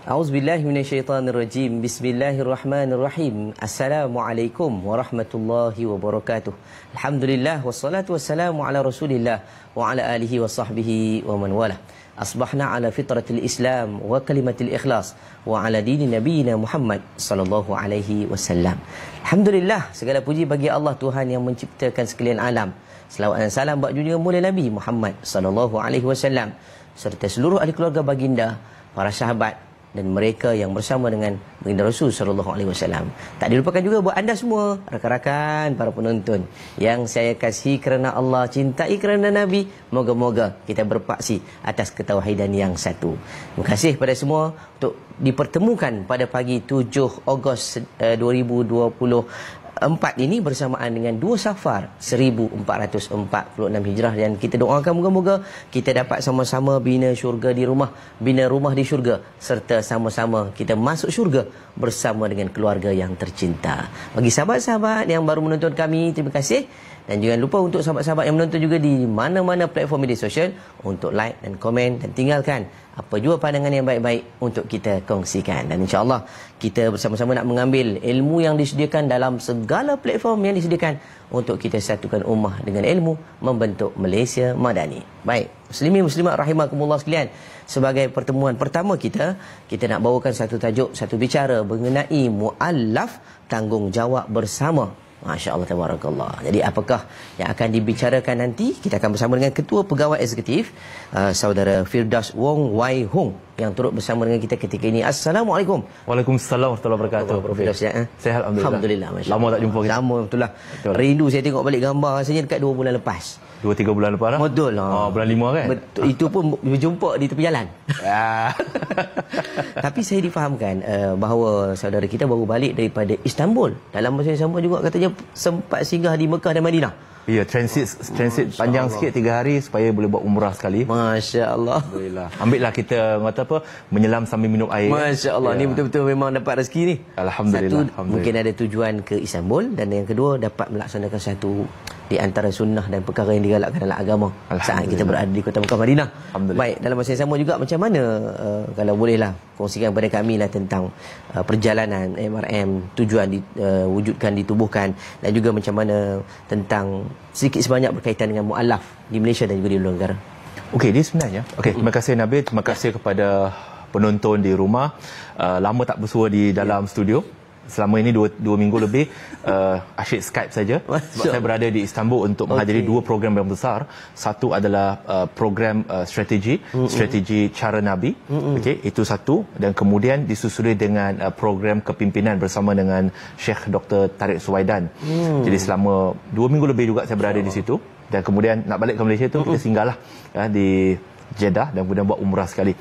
A'udzubillahi minasyaitonirrajim. Bismillahirrahmanirrahim. Assalamualaikum warahmatullahi wabarakatuh. Alhamdulillah wassalatu wassalamu ala Rasulillah wa ala alihi wa sahbihi wa man wala. Asbahna ala fitratil Islam wa kalimatil ikhlas wa ala dini nabiyina Muhammad sallallahu alaihi wasallam. Alhamdulillah segala puji bagi Allah Tuhan yang menciptakan sekalian alam. Selawat dan salam buat junjungan mulia Nabi Muhammad sallallahu alaihi wasallam serta seluruh ahli keluarga baginda, para sahabat dan mereka yang bersama dengan baginda Rasul sallallahu alaihi wasallam. Tak dilupakan juga buat anda semua, rakan-rakan para penonton yang saya kasihi kerana Allah, cintai kerana Nabi. Moga-moga kita berpaksi atas ketauhidan yang satu. Terima kasih kepada semua untuk dipertemukan pada pagi 7 Ogos uh, 2020 empat ini bersamaan dengan dua safar 1446 hijrah. Dan kita doakan moga-moga kita dapat sama-sama bina syurga di rumah bina rumah di syurga serta sama-sama kita masuk syurga bersama dengan keluarga yang tercinta. Bagi sahabat-sahabat yang baru menonton kami terima kasih dan jangan lupa untuk sahabat-sahabat yang menonton juga di mana-mana platform media sosial untuk like dan komen dan tinggalkan apa jua pandangan yang baik-baik untuk kita kongsikan. Dan insyaAllah kita bersama-sama nak mengambil ilmu yang disediakan dalam segala platform yang disediakan untuk kita satukan ummah dengan ilmu membentuk Malaysia Madani. Baik, muslimin muslimat rahimakumullah sekalian. Sebagai pertemuan pertama kita, kita nak bawakan satu tajuk, satu bicara mengenai muallaf tanggungjawab bersama Masya Allah, tabarakallah. Jadi apakah yang akan dibicarakan nanti? Kita akan bersama dengan Ketua Pegawai Eksekutif, uh, Saudara Firdaus Wong Wai Hong yang turut bersama dengan kita ketika ini. Assalamualaikum. Waalaikumsalam warahmatullahi wabarakatuh. Prof. Firdaus ya. Eh? Sehat Alhamdulillah. Alhamdulillah. Masya Lama tak jumpa kita. Lama betul lah. Rindu saya tengok balik gambar rasanya dekat dua bulan lepas. Dua tiga bulan lepas dah. Betul lah. Oh, bulan lima kan? Betul. Itu pun berjumpa di tepi jalan. Ah. Tapi saya difahamkan uh, bahawa saudara kita baru balik daripada Istanbul. Dalam masa yang sama juga katanya sempat singgah di Mekah dan Madinah. Ya, transit transit Masya panjang Allah. sikit tiga hari supaya boleh buat umrah sekali. Masya Allah. Alhamdulillah. Ambil lah kita kata apa menyelam sambil minum air. Masya Allah, Ya. ni betul-betul memang dapat rezeki ni. Alhamdulillah, Satu, Alhamdulillah. mungkin ada tujuan ke Istanbul dan yang kedua dapat melaksanakan satu di antara sunnah dan perkara yang digalakkan dalam agama saat kita berada di kota Mekah Madinah. Baik, dalam masa yang sama juga macam mana uh, kalau bolehlah kongsikan kepada kami lah tentang uh, perjalanan MRM tujuan diwujudkan ditubuhkan dan juga macam mana tentang sedikit sebanyak berkaitan dengan mualaf di Malaysia dan juga di luar negara. Okey, dia sebenarnya. Okey, terima kasih Nabil, terima kasih kepada penonton di rumah. Uh, lama tak bersua di dalam studio. Selama ini dua, dua minggu lebih uh, asyik Skype saja sebab Masya saya berada di Istanbul untuk menghadiri dua program yang besar. Satu adalah uh, program uh, strategi, strategi cara Nabi. Okey, itu satu dan kemudian disusuli dengan uh, program kepimpinan bersama dengan Sheikh Dr. Tariq Suwaidan. Jadi selama dua minggu lebih juga saya berada di situ dan kemudian nak balik ke Malaysia tu kita singgahlah uh, di Jeddah dan kemudian buat umrah sekali.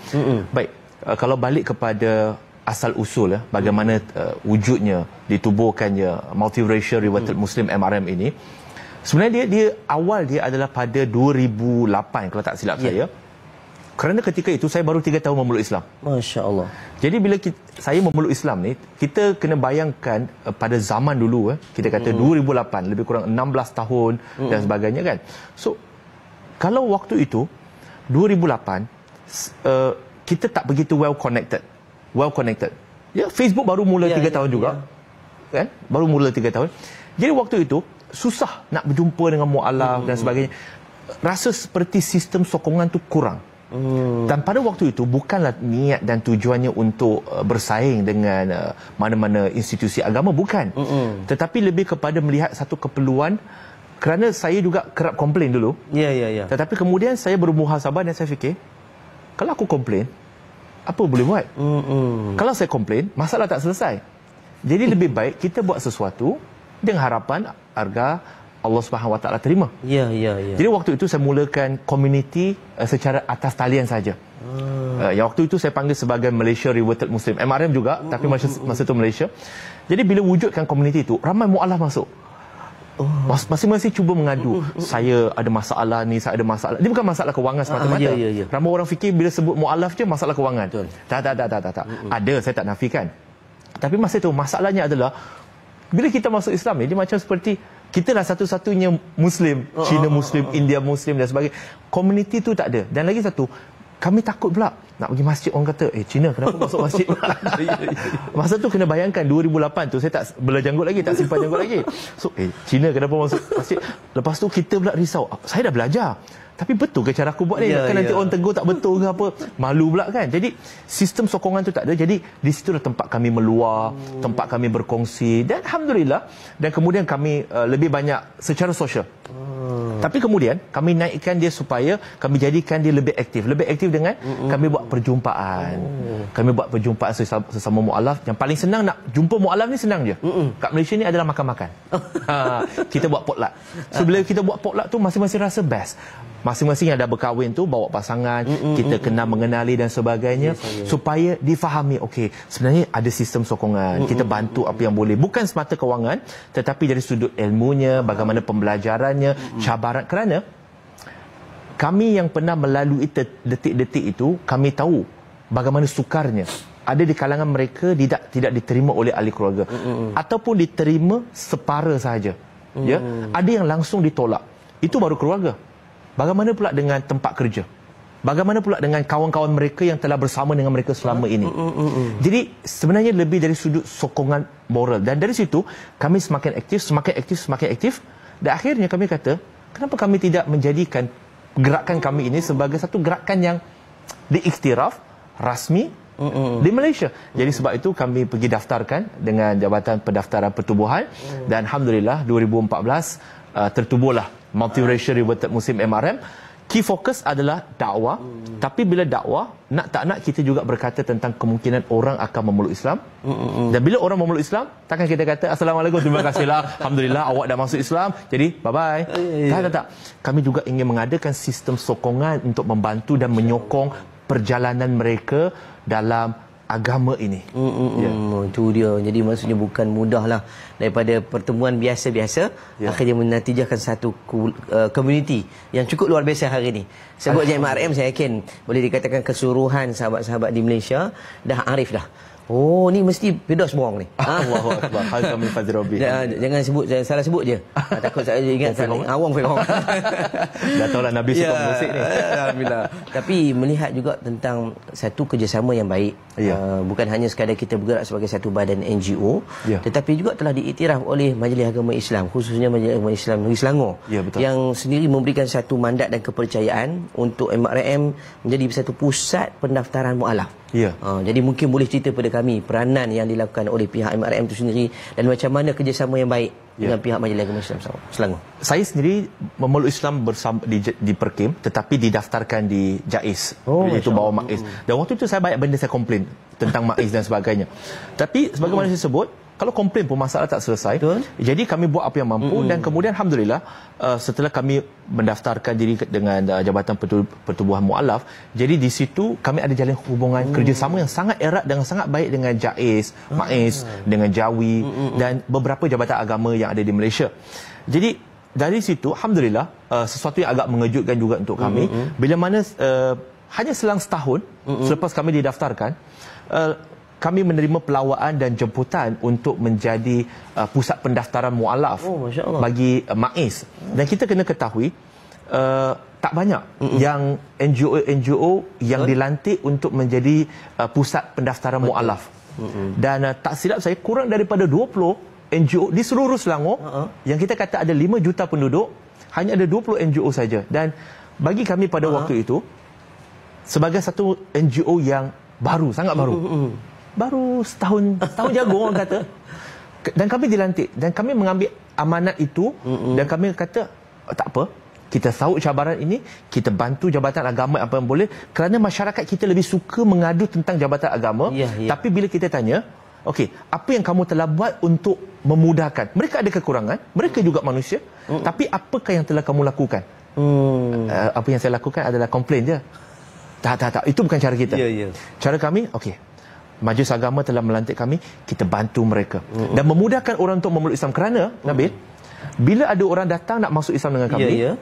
Baik, uh, kalau balik kepada asal usul ya bagaimana uh, wujudnya ditubuhkannya multiracial reverted muslim MRM ini. Sebenarnya dia dia awal dia adalah pada 2008 kalau tak silap Ya. saya kerana ketika itu saya baru 3 tahun memeluk Islam. Masya Allah. jadi bila kita, saya memeluk Islam ni kita kena bayangkan uh, pada zaman dulu eh kita kata 2008 lebih kurang 16 tahun dan sebagainya kan? So kalau waktu itu 2008 s- uh, kita tak begitu well connected well connected ya Facebook baru mula Ya, 3 ya, tahun juga kan baru mula 3 tahun jadi waktu itu susah nak berjumpa dengan mualaf dan sebagainya rasa seperti sistem sokongan tu kurang Hmm. Dan pada waktu itu bukanlah niat dan tujuannya untuk uh, bersaing dengan uh, mana-mana institusi agama bukan. Mm-mm. Tetapi lebih kepada melihat satu keperluan kerana saya juga kerap komplain dulu. Ya, ya, ya. Tetapi kemudian saya bermuhasabah dan saya fikir kalau aku komplain apa boleh buat? Mm-mm. Kalau saya komplain, masalah tak selesai. Jadi lebih baik kita buat sesuatu dengan harapan harga Allah Subhanahu Wa Taala terima. Ya, ya, ya. Jadi waktu itu saya mulakan community uh, secara atas talian saja. Hmm. Uh, yang waktu itu saya panggil sebagai Malaysia Reverted Muslim. MRM juga tapi masa masa itu Malaysia. Jadi bila wujudkan community itu ramai mualaf masuk. Oh. Mas- Masing-masing cuba mengadu. Saya ada masalah ni Saya ada masalah. Dia bukan masalah kewangan semata-mata. ya, ya, ya. Ramai orang fikir Bila sebut mu'alaf je Masalah kewangan. Betul. Tak, tak, tak, tak, tak, tak. Ada, saya tak nafikan. Tapi masa itu Masalahnya adalah Bila kita masuk Islam ni Dia macam seperti Kita lah satu-satunya Muslim. Cina Muslim India Muslim dan sebagainya. Komuniti tu tak ada. Dan lagi satu kami takut pula nak pergi masjid orang kata eh Cina kenapa masuk masjid pula masa tu kena bayangkan 2008 tu saya tak bela janggut lagi tak simpan janggut lagi so eh Cina kenapa masuk masjid lepas tu kita pula risau saya dah belajar tapi betul ke cara aku buat ni? Ya, kan nanti ya. orang tegur tak betul ke apa? Malu pula kan? Jadi sistem sokongan tu tak ada. Jadi di situ dah tempat kami meluar, hmm. tempat kami berkongsi dan alhamdulillah dan kemudian kami uh, lebih banyak secara sosial. Hmm. Tapi kemudian kami naikkan dia supaya kami jadikan dia lebih aktif. Lebih aktif dengan hmm. kami buat perjumpaan. Hmm. Kami buat perjumpaan sesama, sesama mualaf. Yang paling senang nak jumpa mualaf ni senang je. Hmm. Kat Malaysia ni adalah makan-makan. ha, kita buat potluck. So bila kita buat potluck tu masing-masing rasa best masing-masing yang dah berkahwin tu bawa pasangan mm-hmm. kita kena mengenali dan sebagainya yes, supaya difahami okey sebenarnya ada sistem sokongan mm-hmm. kita bantu apa yang boleh bukan semata kewangan tetapi dari sudut ilmunya bagaimana pembelajarannya mm-hmm. cabaran kerana kami yang pernah melalui detik-detik itu kami tahu bagaimana sukarnya. Ada di kalangan mereka tidak tidak diterima oleh ahli keluarga. Mm-hmm. ataupun diterima separa sahaja. Mm-hmm. ya ada yang langsung ditolak. Itu baru keluarga. Bagaimana pula dengan tempat kerja? Bagaimana pula dengan kawan-kawan mereka yang telah bersama dengan mereka selama ini? Mm, mm, mm, Jadi sebenarnya lebih dari sudut sokongan moral. Dan dari situ kami semakin aktif, semakin aktif, semakin aktif. Dan akhirnya kami kata, kenapa kami tidak menjadikan gerakan kami ini sebagai satu gerakan yang diiktiraf rasmi Mm-mm. di Malaysia. Jadi sebab itu kami pergi daftarkan dengan Jabatan Pendaftaran Pertubuhan mm. dan alhamdulillah 2014 uh, tertubuhlah multiracial reverted muslim MRM key focus adalah dakwah hmm. tapi bila dakwah nak tak nak kita juga berkata tentang kemungkinan orang akan memeluk Islam hmm. dan bila orang memeluk Islam takkan kita kata assalamualaikum terima kasihlah alhamdulillah awak dah masuk Islam jadi bye bye yeah, yeah. tak tak tak kami juga ingin mengadakan sistem sokongan untuk membantu dan menyokong perjalanan mereka dalam agama ini. Hmm, hmm, yeah. Hmm. Itu dia. Jadi maksudnya bukan mudahlah daripada pertemuan biasa-biasa yeah. akhirnya menatijahkan satu uh, community yang cukup luar biasa hari ini. Sebab JMRM RM saya yakin boleh dikatakan keseluruhan sahabat-sahabat di Malaysia dah arif dah. Oh ni mesti pedas buang ni. Allahu akbar. Hal kami fadrobi. Jangan sebut jangan salah sebut je. Ah, takut saya ingat saya awang Firong. Dah tahu lah Nabi suka ya, musik ni. Alhamdulillah. Tapi melihat juga tentang satu kerjasama yang baik. Ya. Uh, bukan hanya sekadar kita bergerak sebagai satu badan NGO, ya. tetapi juga telah diiktiraf oleh Majlis Agama Islam, khususnya Majlis Agama Islam Negeri Selangor. Ya, betul. Yang sendiri memberikan satu mandat dan kepercayaan untuk MRM menjadi satu pusat pendaftaran mualaf. Ya. Uh, jadi mungkin boleh cerita pada kami peranan yang dilakukan oleh pihak MRM itu sendiri dan macam mana kerjasama yang baik ya. dengan pihak Majlis Agama Islam Selangor. Saya sendiri memeluk Islam bersama di, di Perkim tetapi didaftarkan di JAIS. Oh, itu bawa MAIS. Dan waktu itu saya banyak benda saya komplain tentang MAIS dan sebagainya. Tapi sebagaimana hmm. saya sebut kalau komplain pun masalah tak selesai. Betul. Jadi kami buat apa yang mampu mm-hmm. dan kemudian alhamdulillah uh, setelah kami mendaftarkan diri dengan uh, Jabatan Pertubuhan Mualaf, jadi di situ kami ada jalan hubungan mm. kerjasama yang sangat erat dengan sangat baik dengan JAIS, ah. MAIS, dengan Jawi mm-hmm. dan beberapa jabatan agama yang ada di Malaysia. Jadi dari situ alhamdulillah uh, sesuatu yang agak mengejutkan juga untuk kami mm-hmm. bila mana uh, hanya selang setahun mm-hmm. selepas kami didaftarkan uh, kami menerima pelawaan dan jemputan untuk menjadi uh, pusat pendaftaran mualaf oh, bagi uh, MAIS dan kita kena ketahui uh, tak banyak mm-hmm. yang NGO-NGO yang Betul? dilantik untuk menjadi uh, pusat pendaftaran Betul. mualaf mm-hmm. dan uh, tak silap saya kurang daripada 20 NGO di seluruh Selangor uh-huh. yang kita kata ada 5 juta penduduk hanya ada 20 NGO saja dan bagi kami pada uh-huh. waktu itu sebagai satu NGO yang baru sangat baru uh-huh baru setahun setahun jago orang kata. Dan kami dilantik. Dan kami mengambil amanat itu. Mm-hmm. dan kami kata oh, tak apa. Kita tahu cabaran ini. Kita bantu jabatan agama apa yang boleh. Kerana masyarakat kita lebih suka mengadu tentang jabatan agama. Yeah, yeah. tapi bila kita tanya okey apa yang kamu telah buat untuk memudahkan? Mereka ada kekurangan. Mereka juga manusia. Mm. tapi apakah yang telah kamu lakukan? Mm. uh, apa yang saya lakukan adalah komplain je tak tak tak. Itu bukan cara kita. Yeah, yeah. cara kami okey majlis agama telah melantik kami kita bantu mereka mm-hmm. dan memudahkan orang untuk memeluk Islam kerana mm-hmm. Nabil bila ada orang datang nak masuk Islam dengan kami yeah, yeah.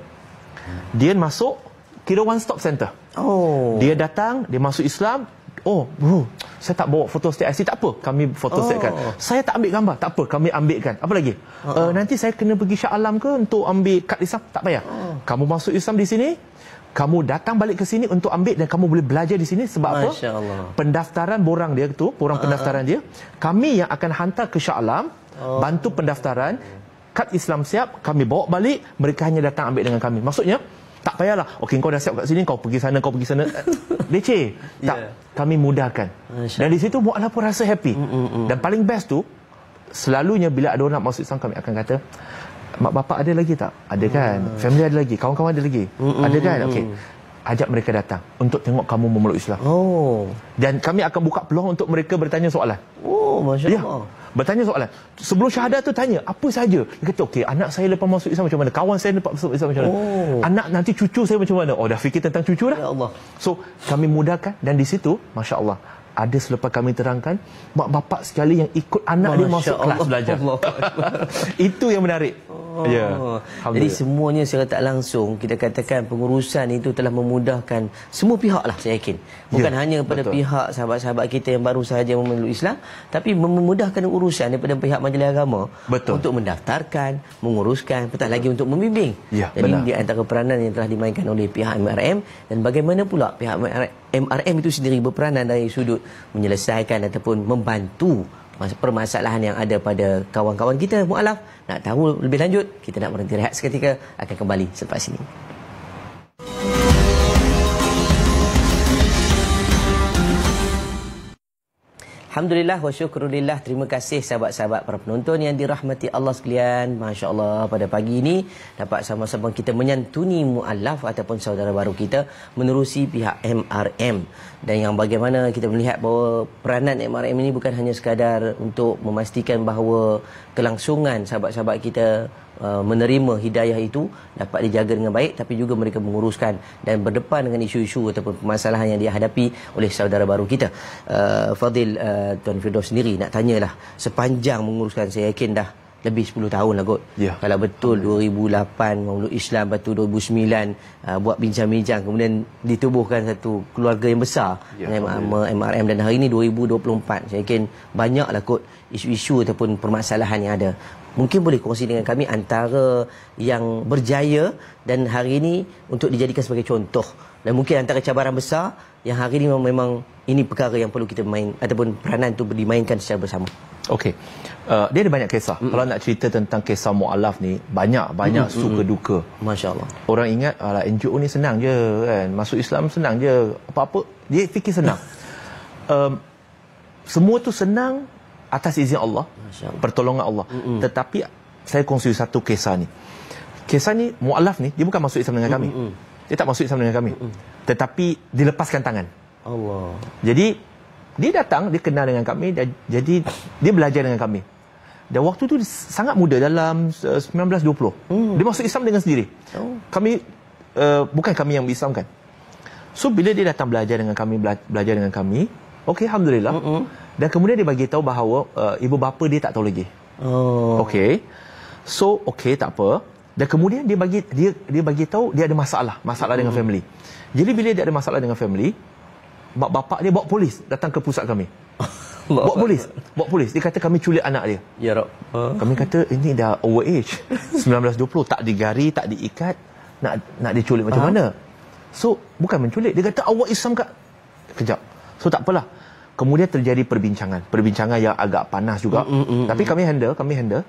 dia masuk kira one stop center oh dia datang dia masuk Islam oh bro saya tak bawa foto state IC tak apa kami foto oh. kan saya tak ambil gambar tak apa kami ambilkan apa lagi uh-huh. uh, nanti saya kena pergi Shah Alam ke untuk ambil kad Islam tak payah uh. kamu masuk Islam di sini kamu datang balik ke sini untuk ambil dan kamu boleh belajar di sini sebab apa? Masya Allah. Pendaftaran borang dia tu, borang pendaftaran dia, kami yang akan hantar ke Shah Alam, bantu pendaftaran, kad Islam siap, kami bawa balik, mereka hanya datang ambil dengan kami. Maksudnya, tak payahlah. Okey, kau dah siap kat sini, kau pergi sana, kau pergi sana. Leceh. Tak. Ya. Kami mudahkan. Masya Dan di situ mualaf pun rasa happy. Dan paling best tu, selalunya bila ada orang nak masuk Islam, kami akan kata, mak bapak ada lagi tak? Ada kan? Family ada lagi? Kawan-kawan ada lagi? Ada kan? Okey. Ajak mereka datang untuk tengok kamu memeluk Islam. Oh. Dan kami akan buka peluang untuk mereka bertanya soalan. Oh, Masya Ya. Bertanya soalan. Sebelum syahadat tu tanya, apa saja? Dia kata, okey, anak saya lepas masuk Islam macam mana? Kawan saya lepas masuk Islam macam mana? Oh. Anak nanti cucu saya macam mana? Oh, dah fikir tentang cucu dah? Ya Allah. So, kami mudahkan dan di situ, Masya Allah, ada selepas kami terangkan, mak bapak sekali yang ikut anak dia Masya masuk kelas Allah. belajar. Allah. Itu yang menarik. Oh. Ya. Jadi semuanya secara tak langsung kita katakan pengurusan itu telah memudahkan semua pihak lah saya yakin. Bukan Ya, hanya pada betul. pihak sahabat-sahabat kita yang baru sahaja memeluk Islam, tapi memudahkan urusan daripada pihak majlis agama Betul. untuk mendaftarkan, menguruskan, petang lagi untuk membimbing. Ya, Jadi benar. di antara peranan yang telah dimainkan oleh pihak MRM dan bagaimana pula pihak MRM itu sendiri berperanan dari sudut menyelesaikan ataupun membantu mas- permasalahan yang ada pada kawan-kawan kita. Mualaf nak tahu lebih lanjut kita nak berhenti rehat seketika akan kembali selepas ini Alhamdulillah wa syukrulillah. Terima kasih sahabat-sahabat para penonton yang dirahmati Allah sekalian. Masya Allah pada pagi ini Dapat sama-sama kita menyantuni mu'alaf Ataupun saudara baru kita Menerusi pihak MRM Dan yang bagaimana kita melihat bahawa Peranan MRM ini bukan hanya sekadar Untuk memastikan bahawa Kelangsungan sahabat-sahabat kita uh, Menerima hidayah itu Dapat dijaga dengan baik Tapi juga mereka menguruskan Dan berdepan dengan isu-isu Ataupun permasalahan yang dihadapi Oleh saudara baru kita. Uh, Fadil uh, Tuan Firdaus sendiri Nak tanyalah Sepanjang menguruskan Saya yakin dah lebih 10 tahun lah kot. Ya. Kalau betul 2008 memeluk Islam lepas tu 2009 uh, buat bincang-bincang kemudian ditubuhkan satu keluarga yang besar Ya, dengan MRM dan hari ini 2024 saya yakin banyaklah kot isu-isu ataupun permasalahan yang ada. Mungkin boleh kongsi dengan kami antara yang berjaya dan hari ini untuk dijadikan sebagai contoh dan mungkin antara cabaran besar yang hari ini memang, memang ini perkara yang perlu kita main ataupun peranan itu dimainkan secara bersama. Okey. Uh, dia ada banyak kisah. Mm. Kalau nak cerita tentang kisah mualaf ni, banyak banyak mm. suka duka. Masya Allah. Orang ingat alah NGO ni senang je kan. Masuk Islam senang je. Apa-apa dia fikir senang. um, semua tu senang atas izin Allah, Masya Allah. pertolongan Allah. Mm-mm. Tetapi saya kongsi satu kisah ni. Kisah ni mualaf ni dia bukan masuk Islam dengan kami. Mm-mm. Dia tak masuk Islam dengan kami. Mm-mm. Tetapi dilepaskan tangan. Allah. Jadi dia datang, dia kenal dengan kami dan jadi dia belajar dengan kami. Dan waktu tu dia sangat muda dalam uh, 1920. Hmm. Dia masuk Islam dengan sendiri. Oh. Kami uh, bukan kami yang Islamkan. So bila dia datang belajar dengan kami bela- belajar dengan kami, okey alhamdulillah. Mm-mm. Dan kemudian dia bagi tahu bahawa uh, ibu bapa dia tak tahu lagi. Oh. Okey. So okey tak apa. Dan kemudian dia bagi dia dia bagi tahu dia ada masalah, masalah dengan family. Jadi bila dia ada masalah dengan family, mak bapak dia bawa polis datang ke pusat kami. bawa polis, bawa polis. Dia kata kami culik anak dia. Ya Rob. Uh. Kami kata ini dah over age. 1920 tak digari, tak diikat, nak nak diculik macam mana? So bukan menculik. Dia kata awak Islam kat. Kejap. So tak apalah. Kemudian terjadi perbincangan. Perbincangan yang agak panas juga. Mm, mm, mm, Tapi kami handle, kami handle.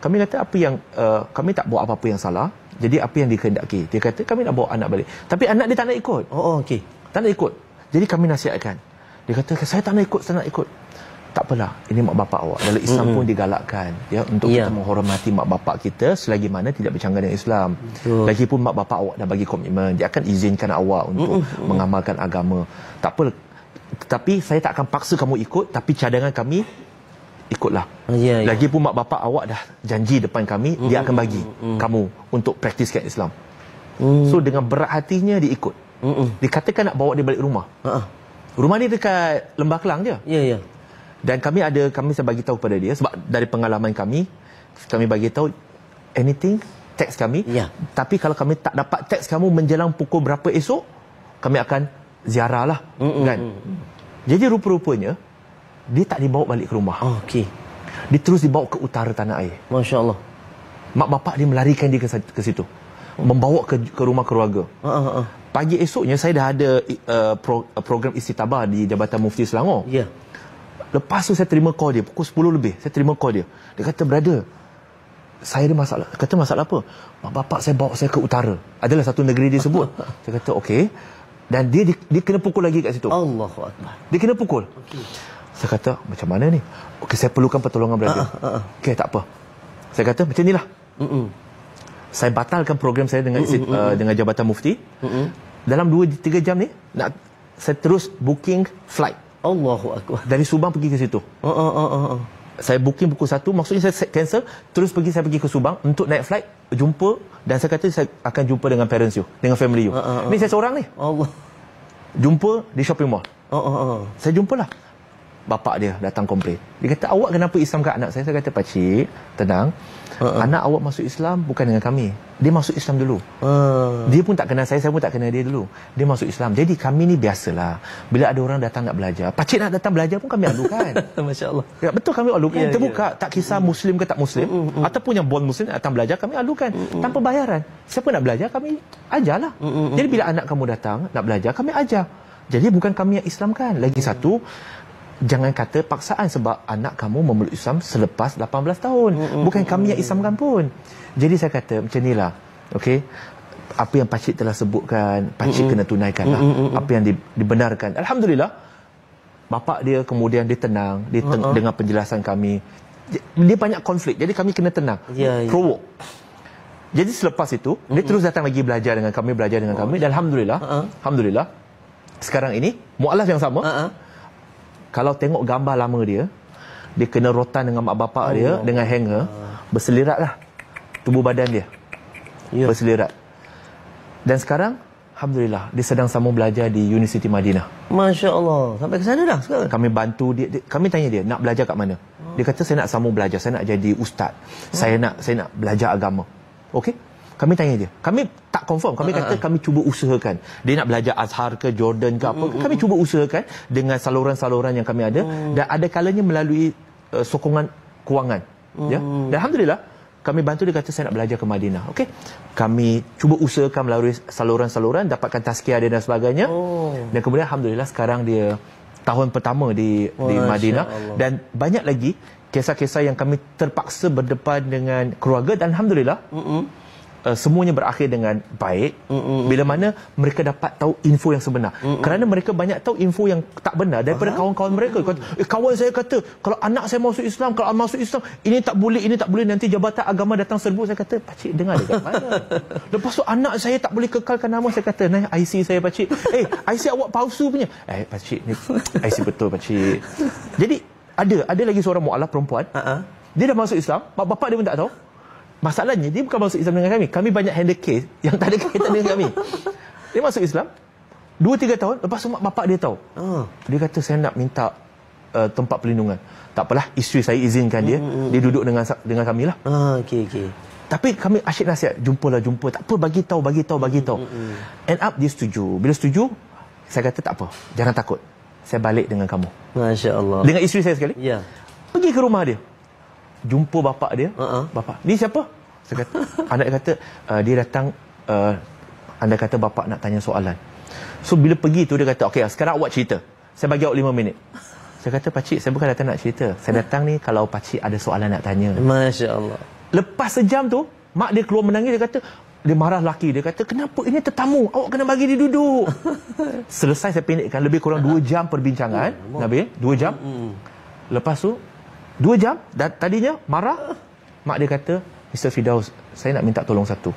Kami kata apa yang uh, kami tak buat apa-apa yang salah. Jadi apa yang dikehendaki. Dia kata kami nak bawa anak balik. Tapi anak dia tak nak ikut. Oh, oh okey. Tak nak ikut. Jadi kami nasihatkan. Dia kata saya tak nak ikut, saya nak ikut. Tak apalah, ini mak bapak awak. Dalam Islam Mm-mm. pun digalakkan ya untuk Ya. kita menghormati mak bapak kita selagi mana tidak bercanggah dengan Islam. Betul. Lagipun mak bapak awak dah bagi komitmen, dia akan izinkan awak untuk Mm-mm. mengamalkan agama. Tak apa. Tapi saya tak akan paksa kamu ikut, tapi cadangan kami ikutlah. Ya, ya. Lagipun mak bapak awak dah janji depan kami, dia akan bagi kamu untuk praktiskan Islam. Mm. So dengan berat hatinya dia ikut. Mm-mm. Dikatakan nak bawa dia balik rumah. Ha. Rumah dia dekat Lembah Kelang je. Ya, ya. Dan kami ada kami saya bagi tahu kepada dia sebab dari pengalaman kami kami bagi tahu anything teks kami. Ya. Tapi kalau kami tak dapat teks kamu menjelang pukul berapa esok kami akan ziarah lah Mm-mm. kan. Jadi rupa-rupanya dia tak dibawa balik ke rumah. Oh, okey. Dia terus dibawa ke utara tanah air. Masya Allah. Mak bapak dia melarikan dia ke situ. Membawa ke ke rumah keluarga. Ha ha. ha. Pagi esoknya saya dah ada uh, pro, uh, program istitabah di Jabatan Mufti Selangor. Ya. Lepas tu saya terima call dia pukul 10 lebih. Saya terima call dia. Dia kata, "Brother, saya ada masalah." Kata masalah apa? Mak bapak saya bawa saya ke utara. Adalah satu negeri dia sebut. saya kata, "Okey." Dan dia, dia dia kena pukul lagi kat situ. Allahu akbar. Dia kena pukul. Okay. Saya kata, macam mana ni? Okey, saya perlukan pertolongan brother. Uh, uh, uh. Okey, tak apa. Saya kata, macam inilah. Mm-mm. Saya batalkan program saya dengan isi, uh, dengan Jabatan Mufti. Mm-mm. Dalam 2-3 jam ni, nak saya terus booking flight. Allahu akbar. Dari Subang pergi ke situ. Ha ha ha ha. Saya booking pukul 1, maksudnya saya cancel, terus pergi saya pergi ke Subang untuk naik flight, jumpa dan saya kata saya akan jumpa dengan parents you, dengan family you. Uh, uh, uh. Ni saya seorang ni. Allah. Jumpa di shopping mall. Ha ha ha. Saya jumpalah. Bapak dia datang komplain. Dia kata, awak kenapa Islam kat anak saya? Saya kata, pakcik, tenang. Uh-uh. Anak awak masuk Islam bukan dengan kami. Dia masuk Islam dulu. Ha. Dia pun tak kenal saya, saya pun tak kenal dia dulu. Dia masuk Islam. Jadi kami ni biasalah. Bila ada orang datang nak belajar, pakcik nak datang belajar pun kami alukan. Masya-Allah. Ya, betul kami alukan. Ya, Terbuka. Tak kisah Muslim ke tak Muslim. Mm, mm, mm. Ataupun yang born Muslim datang belajar, kami alukan. Tanpa bayaran. Siapa nak belajar, kami ajarlah. Mm, mm, mm. Jadi bila anak kamu datang nak belajar, kami ajar. Jadi bukan kami yang Islamkan. Lagi satu, jangan kata paksaan sebab anak kamu memeluk Islam selepas 18 tahun. Bukan kami yang Islamkan pun. Jadi saya kata macam inilah. Okey. Apa yang pakcik telah sebutkan, pakcik kena tunaikan lah. Apa yang di- dibenarkan. Alhamdulillah. Bapak dia kemudian dia tenang, dia ten- Uh-uh. dengar penjelasan kami. Dia banyak konflik. Jadi kami kena tenang. Ya, ya. Provoke. Jadi selepas itu, dia terus datang lagi belajar dengan kami, belajar dengan kami dan alhamdulillah, Uh-uh. alhamdulillah sekarang ini mualaf yang sama ha. Kalau tengok gambar lama dia dia kena rotan dengan mak bapak dia dengan hanger berselirat lah tubuh badan dia. Ya. berselirat. Dan sekarang Alhamdulillah dia sedang sambung belajar di Universiti Madinah. Masya-Allah. Sampai ke sana dah sekarang. kami bantu dia, dia kami tanya dia nak belajar kat mana? Dia kata saya nak sambung belajar. Saya nak jadi ustaz. Saya nak saya nak belajar agama. Okey kami tanya dia. Kami tak confirm. Kami kata kami cuba usahakan. Dia nak belajar Azhar ke Jordan ke apa kami cuba usahakan dengan saluran-saluran yang kami ada. Dan ada kalanya melalui uh, sokongan kewangan. Ya. Dan alhamdulillah kami bantu dia kata saya nak belajar ke Madinah. Okey? Kami cuba usahakan melalui saluran-saluran dapatkan tazkiyah dia dan sebagainya. Oh. dan kemudian alhamdulillah sekarang dia tahun pertama di di Madinah. Dan banyak lagi kisah-kisah yang kami terpaksa berdepan dengan keluarga. Dan alhamdulillah Mm-mm. Uh, semuanya berakhir dengan baik. Mm-mm. bila mana mereka dapat tahu info yang sebenar. Mm-mm. kerana mereka banyak tahu info yang tak benar daripada kawan-kawan mereka. Kata eh, kawan saya kata kalau anak saya masuk Islam kalau masuk Islam ini tak boleh ini tak boleh nanti jabatan agama datang serbu. Saya kata pakcik dengar dekat mana? Lepas tu anak saya tak boleh kekalkan nama saya kata nah IC saya pakcik. Eh IC awak palsu punya. Eh pakcik ni IC betul pakcik. Jadi ada ada lagi seorang mualaf perempuan. Ha. dia dah masuk Islam, mak bapak dia pun tak tahu. Masalahnya dia bukan masuk Islam dengan kami. Kami banyak handle case yang tak ada kaitan dengan kami. Dia masuk Islam, 2 3 tahun lepas tu mak bapak dia tahu. Ah. Dia kata saya nak minta uh, tempat perlindungan. Tak apalah, isteri saya izinkan dia. Dia duduk dengan dengan kami lah. Ah, okey okey. Tapi kami asyik nasihat, jumpalah jumpa. Tak apa bagi tahu, bagi tahu, bagi tahu. End up dia setuju. Bila setuju, saya kata tak apa, jangan takut. Saya balik dengan kamu. Masya-Allah. Dengan isteri saya sekali. Ya. Pergi ke rumah dia. Jumpa bapak dia. Uh-uh. Bapak, ni siapa? Saya kata, anak dia kata, uh, dia datang, uh, anda kata bapak nak tanya soalan. So, bila pergi tu, dia kata, okey, sekarang awak cerita. Saya bagi awak lima minit. Saya kata, pakcik, saya bukan datang nak cerita. Saya datang ni kalau pakcik ada soalan nak tanya. Masya-Allah. Lepas sejam tu, mak dia keluar menangis, dia kata, dia marah lelaki. Dia kata, kenapa ini tetamu? Awak kena bagi dia duduk. Selesai saya pendekkan, lebih kurang dua jam perbincangan. Nabil, dua jam. Lepas tu, dua jam, dan tadinya marah. Mak dia kata, Mr. Firdaus, saya nak minta tolong satu.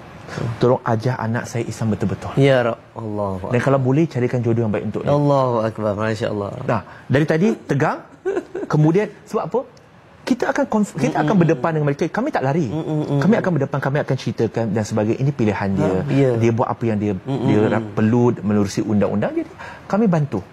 Tolong ajar anak saya Islam betul-betul. Ya Rab. Allahu Dan kalau boleh, carikan jodoh yang baik untuk dia. Allahu akbar. Masya-Allah. Nah, dari tadi tegang, kemudian sebab apa? Kita akan konf- kita akan berdepan dengan mereka. Kami tak lari. Kami akan berdepan, kami akan ceritakan dan sebagainya. Ini pilihan dia. Ha, ya. Dia buat apa yang dia dia perlu menerusi undang-undang. Jadi kami bantu.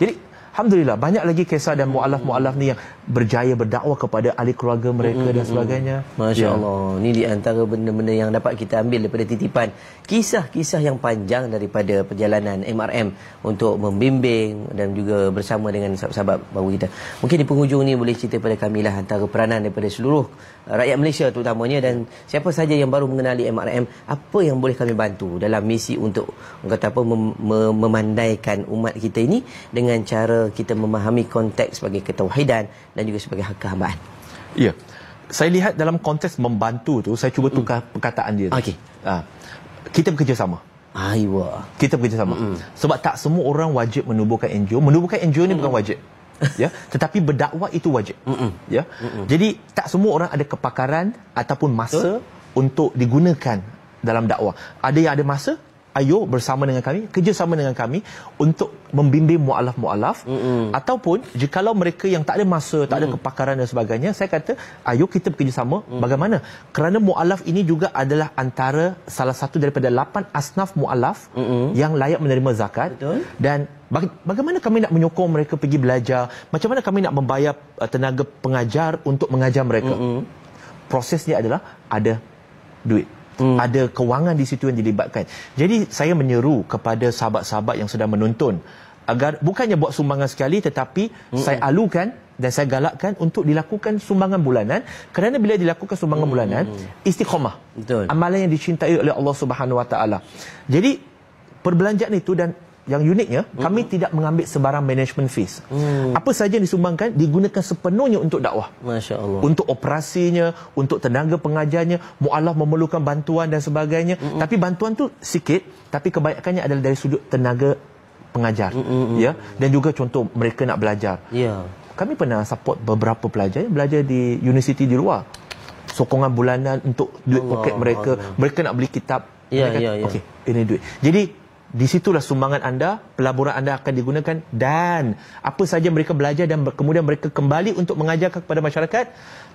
Jadi alhamdulillah banyak lagi kisah dan mualaf-mualaf ni yang berjaya berdakwah kepada ahli keluarga mereka dan sebagainya. Masya Ya. Ini di antara benda-benda yang dapat kita ambil daripada titipan. Kisah-kisah yang panjang daripada perjalanan MRM untuk membimbing dan juga bersama dengan sahabat-sahabat baru kita. Mungkin di penghujung ni boleh cerita pada kami lah antara peranan daripada seluruh uh, rakyat Malaysia terutamanya dan siapa saja yang baru mengenali MRM, apa yang boleh kami bantu dalam misi untuk kata apa mem- memandaikan umat kita ini dengan cara kita memahami konteks sebagai ketauhidan dan juga sebagai hak kehambaan. Ya. Saya lihat dalam konteks membantu tu saya cuba tukar perkataan dia. Okey. Ha. Kita bekerjasama. Aiwa. Kita bekerjasama. Mm-hmm. Sebab tak semua orang wajib menubuhkan NGO. Menubuhkan NGO ni bukan wajib. ya, tetapi berdakwah itu wajib. Mm-hmm. Ya. Mm-hmm. Jadi tak semua orang ada kepakaran ataupun masa untuk digunakan dalam dakwah. Ada yang ada masa, ayo bersama dengan kami, kerjasama dengan kami untuk membimbing mualaf-mualaf mm-hmm. ataupun jikalau mereka yang tak ada masa, tak ada kepakaran dan sebagainya, saya kata ayo kita bekerjasama. Mm. Bagaimana? Kerana mualaf ini juga adalah antara salah satu daripada lapan asnaf mualaf mm-hmm. yang layak menerima zakat Betul. dan baga- bagaimana kami nak menyokong mereka pergi belajar? Macam mana kami nak membayar uh, tenaga pengajar untuk mengajar mereka? Mm-hmm. Prosesnya adalah ada duit. Hmm. Ada kewangan di situ yang dilibatkan. Jadi saya menyeru kepada sahabat-sahabat yang sedang menonton agar bukannya buat sumbangan sekali tetapi hmm. saya alukan dan saya galakkan untuk dilakukan sumbangan bulanan kerana bila dilakukan sumbangan hmm. bulanan istiqamah. Betul. Amalan yang dicintai oleh Allah Subhanahu Wa Taala. Jadi perbelanjaan itu dan yang uniknya hmm. kami tidak mengambil sebarang management fees. Hmm. Apa saja yang disumbangkan digunakan sepenuhnya untuk dakwah Masya Allah. untuk operasinya, untuk tenaga pengajarnya, mualaf memerlukan bantuan dan sebagainya. Mm-hmm. Tapi bantuan tu sikit, tapi kebanyakannya adalah dari sudut tenaga pengajar. Mm-hmm. Ya, dan juga contoh mereka nak belajar. Ya. Kami pernah support beberapa pelajar yang belajar di universiti di luar. Sokongan bulanan untuk duit Allah poket mereka. Allah. Mereka nak beli kitab. Ya, Mereka, ya, ya. Okey, ini duit. Jadi di situlah sumbangan anda, pelaburan anda akan digunakan dan apa saja mereka belajar dan kemudian mereka kembali untuk mengajarkan kepada masyarakat,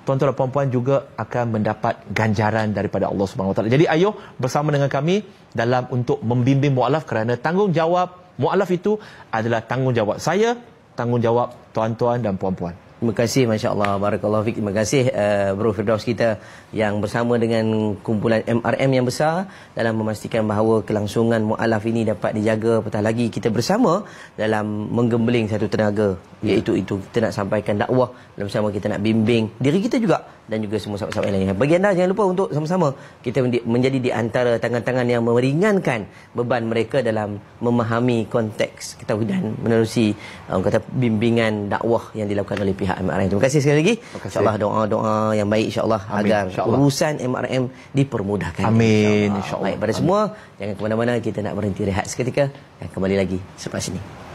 tuan-tuan dan puan-puan juga akan mendapat ganjaran daripada Allah Subhanahu Wa Taala. Jadi ayo bersama dengan kami dalam untuk membimbing mualaf kerana tanggungjawab mualaf itu adalah tanggungjawab saya, tanggungjawab tuan-tuan dan puan-puan. Terima kasih Masya Allah Barakallahu Fik. Terima kasih uh, Bro Firdaus kita Yang bersama dengan kumpulan MRM yang besar Dalam memastikan bahawa kelangsungan mu'alaf ini dapat dijaga Apatah lagi kita bersama Dalam menggembeling satu tenaga. Iaitu itu kita nak sampaikan dakwah Dan bersama kita nak bimbing diri kita juga Dan juga semua sahabat-sahabat yang lain Bagi anda jangan lupa untuk sama-sama Kita menjadi di antara tangan-tangan yang meringankan Beban mereka dalam memahami konteks Ketauhidan menerusi uh, kata bimbingan dakwah yang dilakukan oleh pihak MRM. Terima kasih sekali lagi. InsyaAllah doa-doa yang baik insyaAllah Amin. agar InsyaAllah. urusan MRM dipermudahkan. Amin. InsyaAllah. Baik, pada semua jangan ke mana-mana kita nak berhenti rehat seketika dan kembali lagi selepas ini.